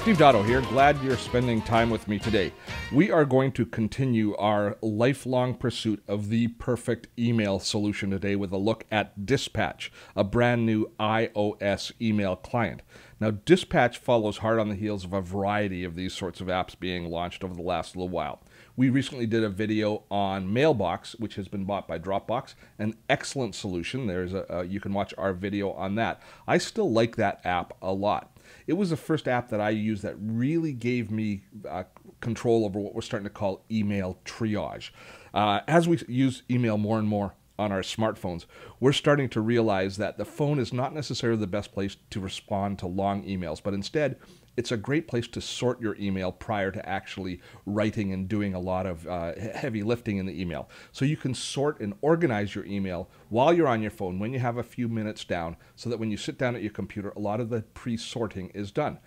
Steve Dotto here. Glad you're spending time with me today. We are going to continue our lifelong pursuit of the perfect email solution today with a look at Dispatch, a brand new iOS email client. Now, Dispatch follows hard on the heels of a variety of these sorts of apps being launched over the last little while. We recently did a video on Mailbox, which has been bought by Dropbox, an excellent solution. There's a, a you can watch our video on that. I still like that app a lot. It was the first app that I used that really gave me uh, control over what we're starting to call email triage. Uh, as we use email more and more on our smartphones, we're starting to realize that the phone is not necessarily the best place to respond to long emails, but instead, it's a great place to sort your email prior to actually writing and doing a lot of uh, heavy lifting in the email. So you can sort and organize your email while you're on your phone when you have a few minutes down so that when you sit down at your computer, a lot of the pre sorting is done.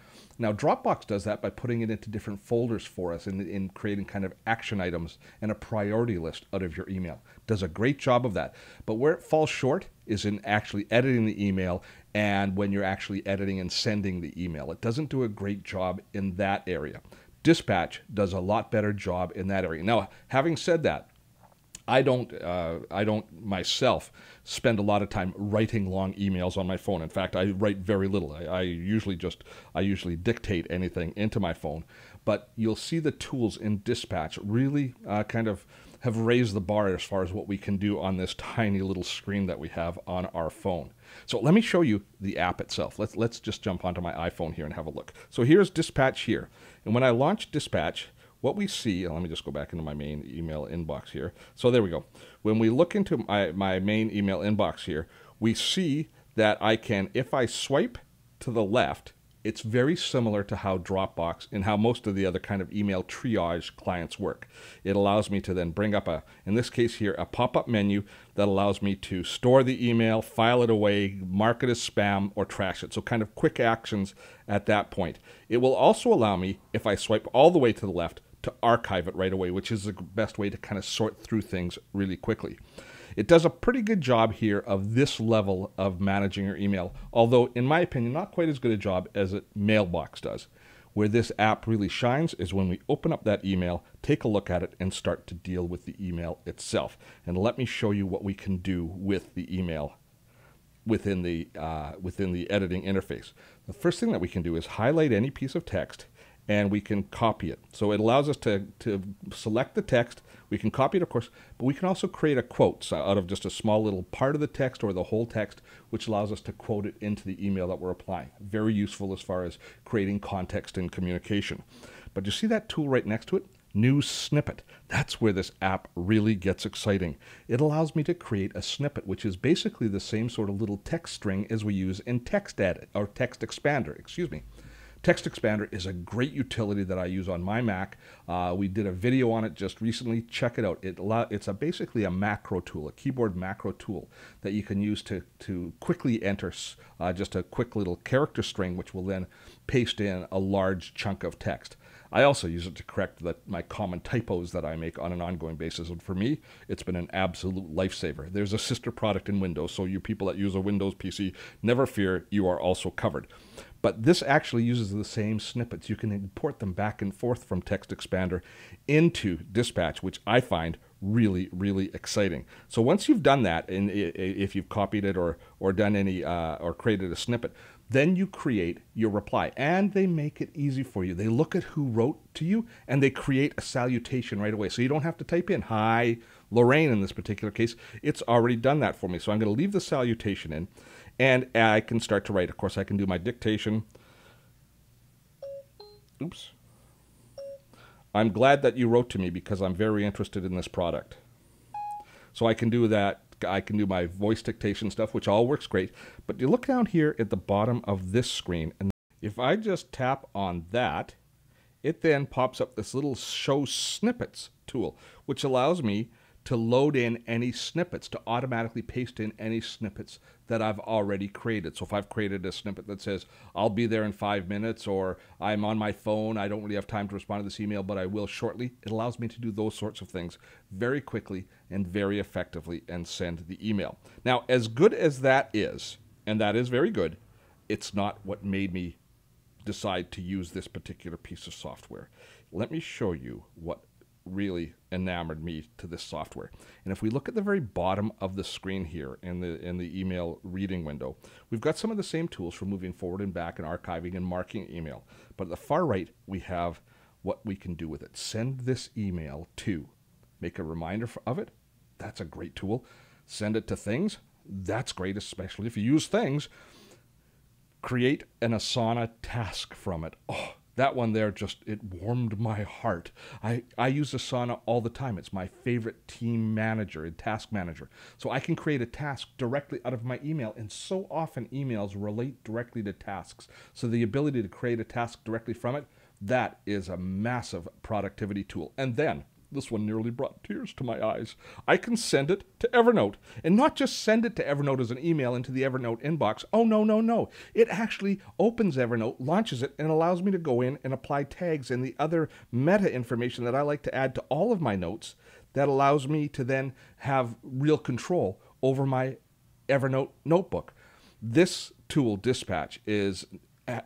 Now, Dropbox does that by putting it into different folders for us and in, in creating kind of action items and a priority list out of your email. Does a great job of that. But where it falls short is in actually editing the email and when you're actually editing and sending the email. It doesn't do a great job in that area. Dispatch does a lot better job in that area. Now, having said that, I don't, uh, I don't myself spend a lot of time writing long emails on my phone. In fact, I write very little. I, I usually just, I usually dictate anything into my phone. But you'll see the tools in Dispatch really uh, kind of have raised the bar as far as what we can do on this tiny little screen that we have on our phone. So let me show you the app itself. Let's, let's just jump onto my iPhone here and have a look. So here's Dispatch here. And when I launch Dispatch, what we see, let me just go back into my main email inbox here. So there we go. When we look into my, my main email inbox here, we see that I can, if I swipe to the left, it's very similar to how Dropbox and how most of the other kind of email triage clients work. It allows me to then bring up a, in this case here, a pop-up menu that allows me to store the email, file it away, mark it as spam, or trash it. So kind of quick actions at that point. It will also allow me, if I swipe all the way to the left, to archive it right away, which is the best way to kind of sort through things really quickly. It does a pretty good job here of this level of managing your email, although, in my opinion, not quite as good a job as a Mailbox does. Where this app really shines is when we open up that email, take a look at it, and start to deal with the email itself. And let me show you what we can do with the email within the, uh, within the editing interface. The first thing that we can do is highlight any piece of text and we can copy it. So it allows us to, to select the text. We can copy it, of course, but we can also create a quote out of just a small little part of the text or the whole text, which allows us to quote it into the email that we're applying. Very useful as far as creating context and communication. But you see that tool right next to it? New snippet. That's where this app really gets exciting. It allows me to create a snippet, which is basically the same sort of little text string as we use in TextEdit or text expander, excuse me. TextExpander is a great utility that I use on my Mac. Uh, we did a video on it just recently. Check it out. It it's a, basically a macro tool, a keyboard macro tool that you can use to, to quickly enter uh, just a quick little character string, which will then paste in a large chunk of text. I also use it to correct the, my common typos that I make on an ongoing basis. And for me, it's been an absolute lifesaver. There's a sister product in Windows, so you people that use a Windows PC, never fear, you are also covered. But this actually uses the same snippets. You can import them back and forth from Text Expander into Dispatch, which I find really, really exciting. So once you've done that, and if you've copied it or, or done any, uh, or created a snippet, then you create your reply. And they make it easy for you. They look at who wrote to you and they create a salutation right away. So you don't have to type in, hi, Lorraine in this particular case. It's already done that for me. So I'm going to leave the salutation in and I can start to write. Of course, I can do my dictation. Oops. I'm glad that you wrote to me because I'm very interested in this product. So I can do that. I can do my voice dictation stuff, which all works great. But you look down here at the bottom of this screen, and if I just tap on that, it then pops up this little show snippets tool, which allows me to load in any snippets, to automatically paste in any snippets that I've already created. So if I've created a snippet that says, I'll be there in five minutes, or I'm on my phone, I don't really have time to respond to this email, but I will shortly, it allows me to do those sorts of things very quickly and very effectively and send the email. Now, as good as that is, and that is very good, it's not what made me decide to use this particular piece of software. Let me show you what really enamored me to this software. And if we look at the very bottom of the screen here in the in the email reading window, we've got some of the same tools for moving forward and back and archiving and marking email. But at the far right, we have what we can do with it. Send this email to. Make a reminder of it. That's a great tool. Send it to things. That's great, especially if you use things. Create an Asana task from it. Oh, that one there just it warmed my heart. I, I use Asana all the time. It's my favorite team manager and task manager. So I can create a task directly out of my email, and so often emails relate directly to tasks. So the ability to create a task directly from it, that is a massive productivity tool. And then this one nearly brought tears to my eyes. I can send it to Evernote. And not just send it to Evernote as an email into the Evernote inbox. Oh, no, no, no. It actually opens Evernote, launches it, and allows me to go in and apply tags and the other meta information that I like to add to all of my notes that allows me to then have real control over my Evernote notebook. This tool, Dispatch, is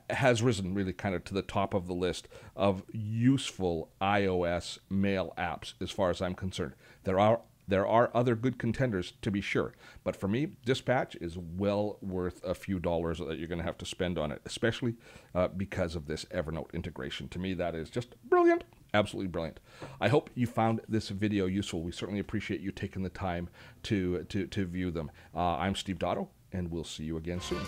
has risen really kind of to the top of the list of useful iOS mail apps as far as I'm concerned. There are there are other good contenders to be sure, but for me, Dispatch is well worth a few dollars that you're going to have to spend on it, especially uh, because of this Evernote integration. To me, that is just brilliant, absolutely brilliant. I hope you found this video useful. We certainly appreciate you taking the time to to to view them. Uh, I'm Steve Dotto, and we'll see you again soon.